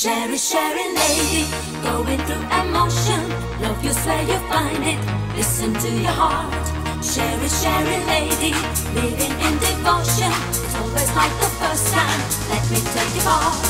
Chery, Chery lady, going through emotion. Love you, swear you find it. Listen to your heart. Chery, Chery lady, living in devotion. It's always like the first time. Let me take you far.